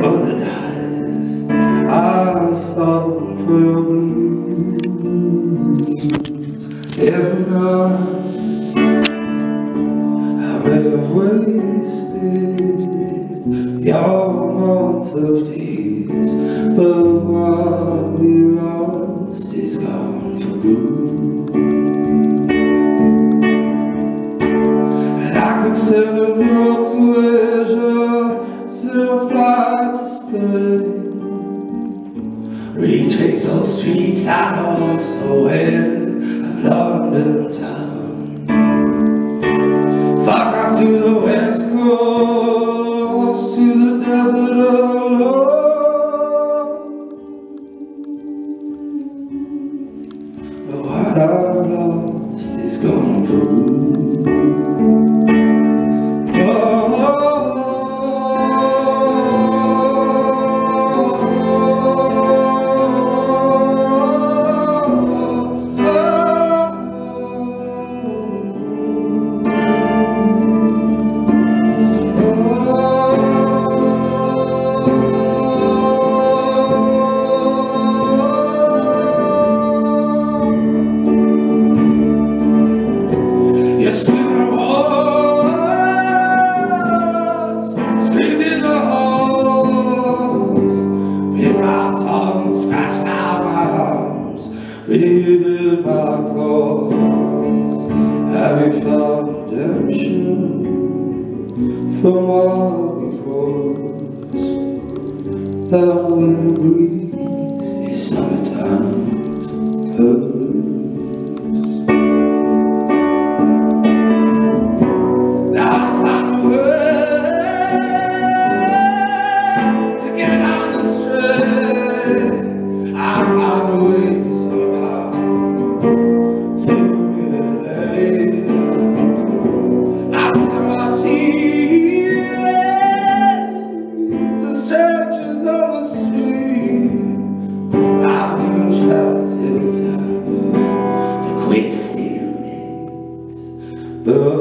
the dies I for your blues Every night I may have wasted your months of tears But what we lost is gone for good. And I could send a girl to Retrace those streets I know so well of London town. Fuck off to the west Christ my arms rebuild my cause Have you found redemption from all we cause Thou will breathe in summertime de